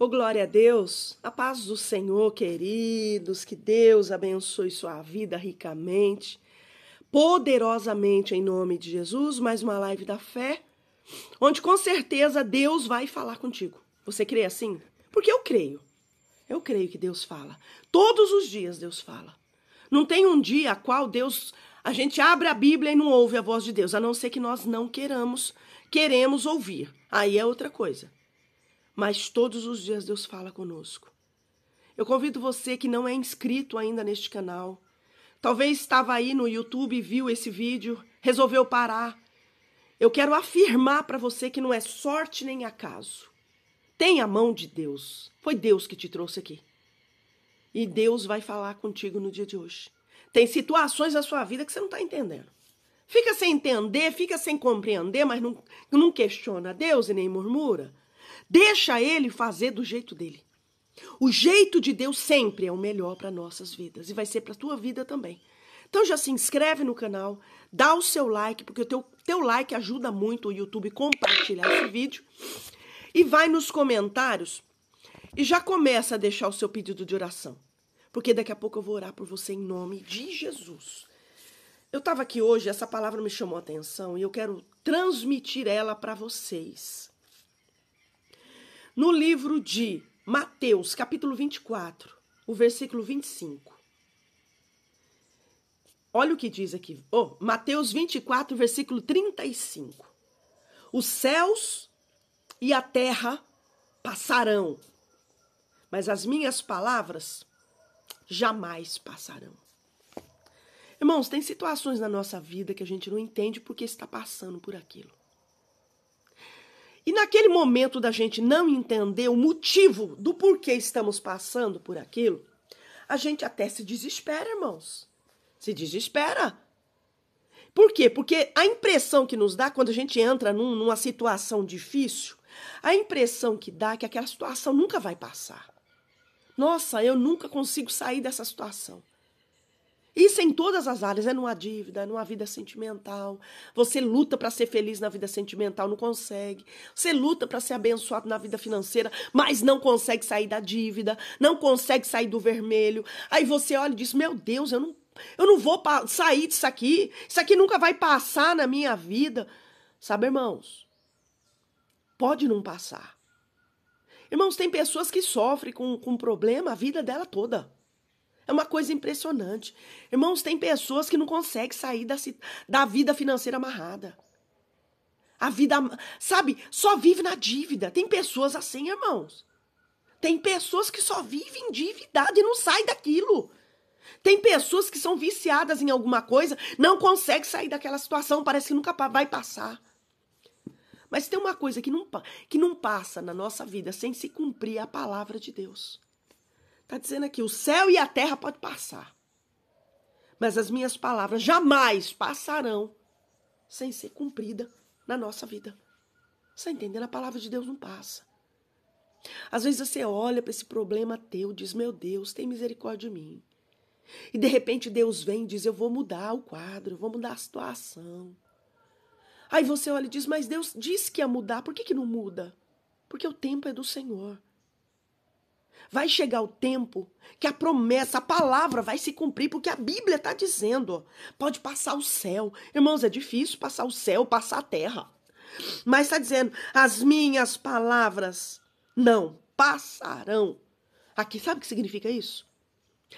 Ô oh, glória a Deus, a paz do Senhor, queridos, que Deus abençoe sua vida ricamente, poderosamente em nome de Jesus. Mais uma live da fé, onde com certeza Deus vai falar contigo. Você crê assim? Porque eu creio. Eu creio que Deus fala. Todos os dias Deus fala. Não tem um dia a qual Deus a gente abre a Bíblia e não ouve a voz de Deus, a não ser que nós não queramos, queremos ouvir. Aí é outra coisa mas todos os dias Deus fala conosco. Eu convido você que não é inscrito ainda neste canal, talvez estava aí no YouTube viu esse vídeo, resolveu parar. Eu quero afirmar para você que não é sorte nem acaso. Tem a mão de Deus. Foi Deus que te trouxe aqui. E Deus vai falar contigo no dia de hoje. Tem situações na sua vida que você não está entendendo. Fica sem entender, fica sem compreender, mas não, não questiona Deus e nem murmura. Deixa ele fazer do jeito dele. O jeito de Deus sempre é o melhor para nossas vidas e vai ser para a tua vida também. Então já se inscreve no canal, dá o seu like, porque o teu, teu like ajuda muito o YouTube compartilhar esse vídeo. E vai nos comentários e já começa a deixar o seu pedido de oração. Porque daqui a pouco eu vou orar por você em nome de Jesus. Eu estava aqui hoje, essa palavra me chamou a atenção e eu quero transmitir ela para vocês. No livro de Mateus, capítulo 24, o versículo 25. Olha o que diz aqui. Oh, Mateus 24, versículo 35. Os céus e a terra passarão, mas as minhas palavras jamais passarão. Irmãos, tem situações na nossa vida que a gente não entende porque está passando por aquilo. E naquele momento da gente não entender o motivo do porquê estamos passando por aquilo, a gente até se desespera, irmãos. Se desespera. Por quê? Porque a impressão que nos dá quando a gente entra num, numa situação difícil, a impressão que dá é que aquela situação nunca vai passar. Nossa, eu nunca consigo sair dessa situação. Isso em todas as áreas, é numa dívida, é numa vida sentimental. Você luta para ser feliz na vida sentimental, não consegue. Você luta para ser abençoado na vida financeira, mas não consegue sair da dívida, não consegue sair do vermelho. Aí você olha e diz: "Meu Deus, eu não eu não vou sair disso aqui. Isso aqui nunca vai passar na minha vida." Sabe, irmãos? Pode não passar. Irmãos, tem pessoas que sofrem com, com problema a vida dela toda. É uma coisa impressionante. Irmãos, tem pessoas que não conseguem sair da, da vida financeira amarrada. A vida, sabe, só vive na dívida. Tem pessoas assim, irmãos. Tem pessoas que só vivem endividado e não saem daquilo. Tem pessoas que são viciadas em alguma coisa, não conseguem sair daquela situação, parece que nunca vai passar. Mas tem uma coisa que não, que não passa na nossa vida sem se cumprir a palavra de Deus. Está dizendo aqui: o céu e a terra podem passar, mas as minhas palavras jamais passarão sem ser cumprida na nossa vida. Você está entendendo? A palavra de Deus não passa. Às vezes você olha para esse problema teu, diz: Meu Deus, tem misericórdia de mim. E de repente Deus vem e diz: Eu vou mudar o quadro, eu vou mudar a situação. Aí você olha e diz: Mas Deus disse que ia mudar, por que, que não muda? Porque o tempo é do Senhor. Vai chegar o tempo que a promessa, a palavra vai se cumprir, porque a Bíblia está dizendo: pode passar o céu. Irmãos, é difícil passar o céu, passar a terra. Mas está dizendo: as minhas palavras não passarão. Aqui, sabe o que significa isso?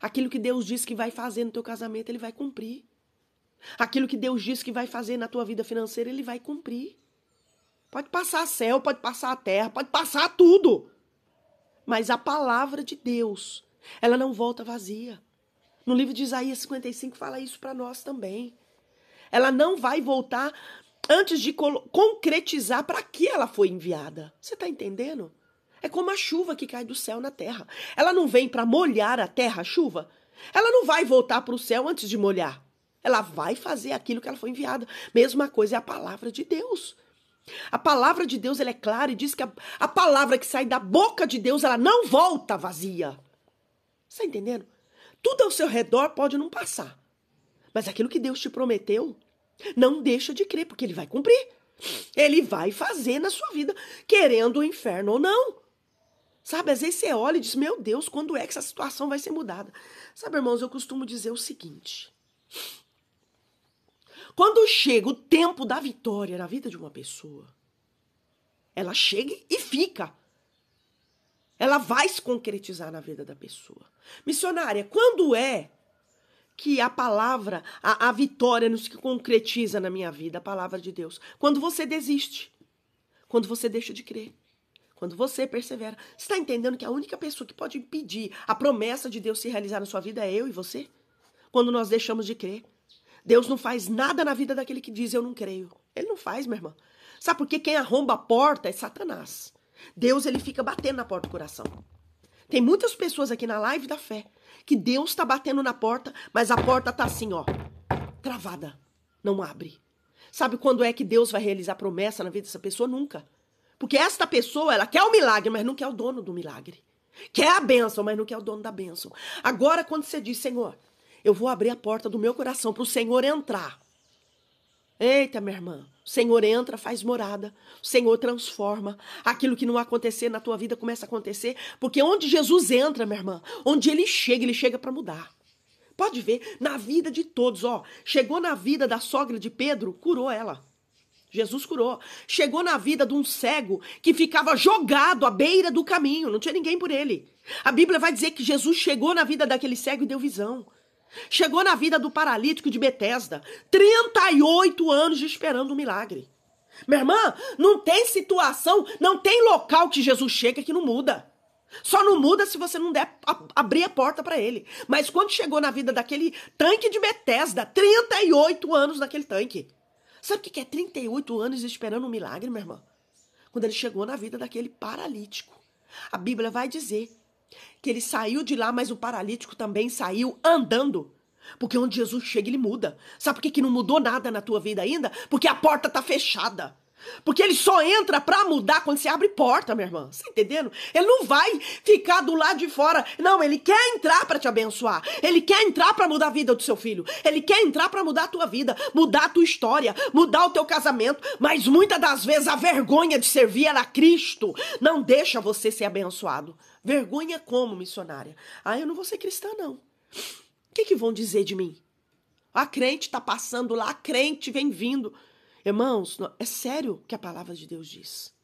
Aquilo que Deus disse que vai fazer no teu casamento, Ele vai cumprir. Aquilo que Deus disse que vai fazer na tua vida financeira, Ele vai cumprir. Pode passar céu, pode passar a terra, pode passar tudo. Mas a palavra de Deus, ela não volta vazia. No livro de Isaías 55 fala isso para nós também. Ela não vai voltar antes de concretizar para que ela foi enviada. Você está entendendo? É como a chuva que cai do céu na terra. Ela não vem para molhar a terra, a chuva. Ela não vai voltar para o céu antes de molhar. Ela vai fazer aquilo que ela foi enviada. Mesma coisa é a palavra de Deus. A palavra de Deus ela é clara e diz que a, a palavra que sai da boca de Deus ela não volta vazia. Está entendendo? Tudo ao seu redor pode não passar. Mas aquilo que Deus te prometeu, não deixa de crer, porque Ele vai cumprir. Ele vai fazer na sua vida, querendo o inferno ou não. Sabe, às vezes você olha e diz: Meu Deus, quando é que essa situação vai ser mudada? Sabe, irmãos, eu costumo dizer o seguinte: quando chega o tempo da vitória na vida de uma pessoa, ela chega e fica. Ela vai se concretizar na vida da pessoa. Missionária, quando é que a palavra, a, a vitória nos concretiza na minha vida, a palavra de Deus? Quando você desiste. Quando você deixa de crer. Quando você persevera. Você está entendendo que a única pessoa que pode impedir a promessa de Deus se realizar na sua vida é eu e você? Quando nós deixamos de crer. Deus não faz nada na vida daquele que diz eu não creio. Ele não faz, minha irmã. Sabe por quê? Quem arromba a porta é Satanás. Deus ele fica batendo na porta do coração. Tem muitas pessoas aqui na live da fé que Deus está batendo na porta, mas a porta tá assim, ó, travada, não abre. Sabe quando é que Deus vai realizar promessa na vida dessa pessoa? Nunca. Porque esta pessoa, ela quer o milagre, mas não quer o dono do milagre. Quer a bênção, mas não quer o dono da bênção. Agora, quando você diz, Senhor, eu vou abrir a porta do meu coração para o Senhor entrar. Eita, minha irmã, o Senhor entra, faz morada, o Senhor transforma. Aquilo que não acontecer na tua vida começa a acontecer, porque onde Jesus entra, minha irmã, onde ele chega, ele chega para mudar. Pode ver, na vida de todos, ó, chegou na vida da sogra de Pedro, curou ela. Jesus curou. Chegou na vida de um cego que ficava jogado à beira do caminho, não tinha ninguém por ele. A Bíblia vai dizer que Jesus chegou na vida daquele cego e deu visão. Chegou na vida do paralítico de Betesda, 38 anos esperando um milagre. Minha irmã, não tem situação, não tem local que Jesus chega que não muda. Só não muda se você não der a, abrir a porta para ele. Mas quando chegou na vida daquele tanque de Betesda, 38 anos naquele tanque. Sabe o que é 38 anos esperando um milagre, minha irmã? Quando ele chegou na vida daquele paralítico. A Bíblia vai dizer que ele saiu de lá, mas o paralítico também saiu andando. Porque onde Jesus chega, ele muda. Sabe por que, que não mudou nada na tua vida ainda? Porque a porta tá fechada. Porque ele só entra pra mudar quando você abre porta, minha irmã. Você tá entendendo? Ele não vai ficar do lado de fora. Não, ele quer entrar para te abençoar. Ele quer entrar para mudar a vida do seu filho. Ele quer entrar para mudar a tua vida, mudar a tua história, mudar o teu casamento. Mas muitas das vezes a vergonha de servir a Cristo não deixa você ser abençoado. Vergonha como, missionária? Ah, eu não vou ser cristã, não. O que, que vão dizer de mim? A crente está passando lá, a crente vem vindo. Irmãos, é sério que a palavra de Deus diz.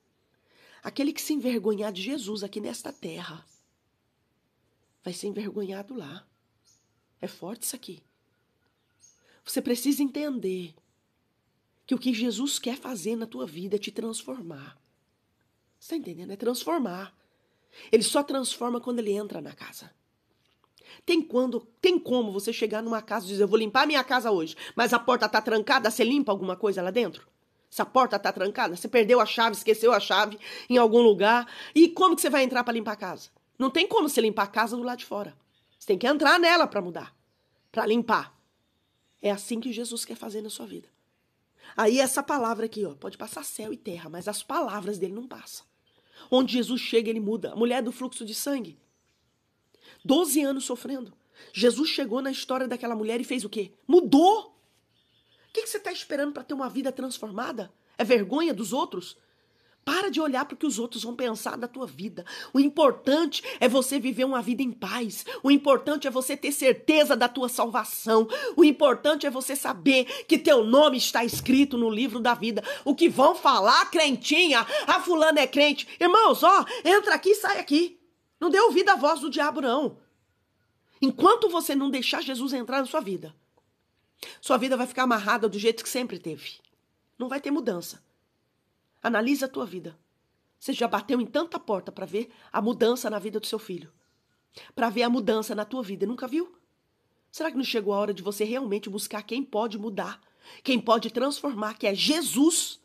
Aquele que se envergonhar de Jesus aqui nesta terra vai ser envergonhado lá. É forte isso aqui. Você precisa entender que o que Jesus quer fazer na tua vida é te transformar. Você está entendendo? É transformar. Ele só transforma quando ele entra na casa. Tem quando, tem como você chegar numa casa e dizer, eu vou limpar minha casa hoje, mas a porta tá trancada, você limpa alguma coisa lá dentro? Se a porta tá trancada, você perdeu a chave, esqueceu a chave em algum lugar, e como que você vai entrar para limpar a casa? Não tem como você limpar a casa do lado de fora. Você tem que entrar nela para mudar, para limpar. É assim que Jesus quer fazer na sua vida. Aí essa palavra aqui, ó, pode passar céu e terra, mas as palavras dele não passam. Onde Jesus chega, ele muda. A mulher do fluxo de sangue. 12 anos sofrendo. Jesus chegou na história daquela mulher e fez o quê? Mudou. O que, você está esperando para ter uma vida transformada? É vergonha dos outros? Para de olhar para o que os outros vão pensar da tua vida. O importante é você viver uma vida em paz. O importante é você ter certeza da tua salvação. O importante é você saber que teu nome está escrito no livro da vida. O que vão falar, crentinha, a fulana é crente. Irmãos, ó, entra aqui e sai aqui. Não dê ouvido à voz do diabo, não. Enquanto você não deixar Jesus entrar na sua vida, sua vida vai ficar amarrada do jeito que sempre teve. Não vai ter mudança. Analisa a tua vida. Você já bateu em tanta porta para ver a mudança na vida do seu filho? Para ver a mudança na tua vida, nunca viu? Será que não chegou a hora de você realmente buscar quem pode mudar, quem pode transformar, que é Jesus?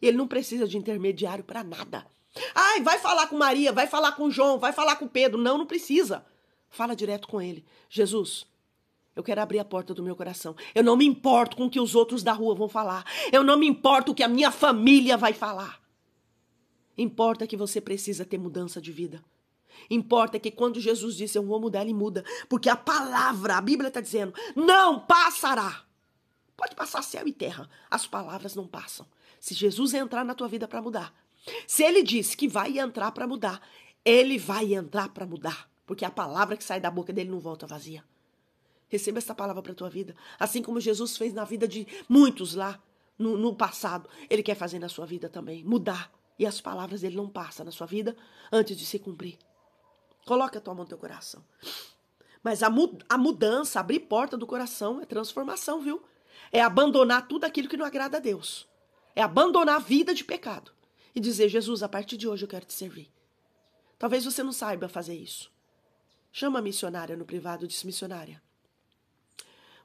Ele não precisa de intermediário para nada. Ai, vai falar com Maria, vai falar com João, vai falar com Pedro. Não, não precisa. Fala direto com ele. Jesus, eu quero abrir a porta do meu coração. Eu não me importo com o que os outros da rua vão falar. Eu não me importo o que a minha família vai falar. Importa que você precisa ter mudança de vida. Importa que quando Jesus disse eu vou mudar, ele muda. Porque a palavra, a Bíblia está dizendo, não passará. Pode passar céu e terra. As palavras não passam. Se Jesus entrar na tua vida para mudar, se ele disse que vai entrar para mudar, ele vai entrar para mudar, porque a palavra que sai da boca dele não volta vazia. Receba essa palavra para tua vida, assim como Jesus fez na vida de muitos lá no, no passado, ele quer fazer na sua vida também, mudar. E as palavras dele não passam na sua vida antes de se cumprir. Coloca a tua mão no teu coração. Mas a, a mudança, abrir porta do coração é transformação, viu? É abandonar tudo aquilo que não agrada a Deus. É abandonar a vida de pecado. E dizer, Jesus, a partir de hoje eu quero te servir. Talvez você não saiba fazer isso. Chama a missionária no privado e diz, missionária.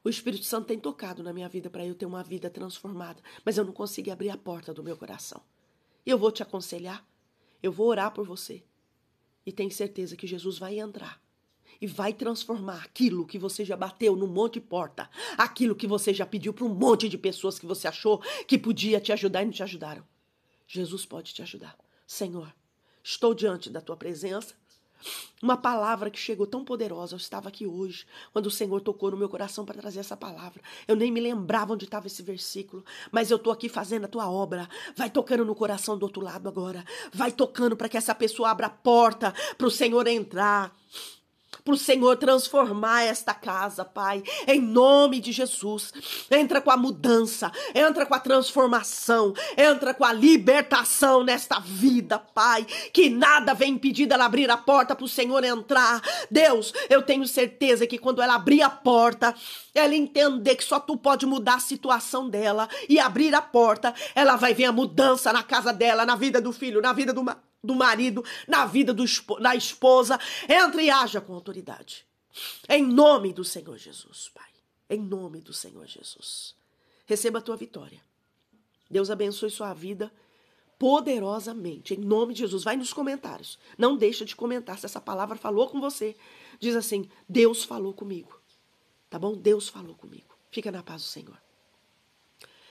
O Espírito Santo tem tocado na minha vida para eu ter uma vida transformada, mas eu não consigo abrir a porta do meu coração. Eu vou te aconselhar, eu vou orar por você. E tenho certeza que Jesus vai entrar e vai transformar aquilo que você já bateu num monte de porta, aquilo que você já pediu para um monte de pessoas que você achou que podia te ajudar e não te ajudaram. Jesus pode te ajudar. Senhor, estou diante da tua presença. Uma palavra que chegou tão poderosa. Eu estava aqui hoje, quando o Senhor tocou no meu coração para trazer essa palavra. Eu nem me lembrava onde estava esse versículo, mas eu estou aqui fazendo a tua obra. Vai tocando no coração do outro lado agora. Vai tocando para que essa pessoa abra a porta para o Senhor entrar para o Senhor transformar esta casa, Pai, em nome de Jesus. Entra com a mudança, entra com a transformação, entra com a libertação nesta vida, Pai. Que nada vem impedir dela abrir a porta para o Senhor entrar. Deus, eu tenho certeza que quando ela abrir a porta, ela entender que só tu pode mudar a situação dela e abrir a porta, ela vai ver a mudança na casa dela, na vida do filho, na vida do marido do marido, na vida do, da esposa. Entre e haja com autoridade. Em nome do Senhor Jesus, Pai. Em nome do Senhor Jesus. Receba a tua vitória. Deus abençoe sua vida poderosamente. Em nome de Jesus. Vai nos comentários. Não deixa de comentar se essa palavra falou com você. Diz assim: Deus falou comigo. Tá bom? Deus falou comigo. Fica na paz do Senhor.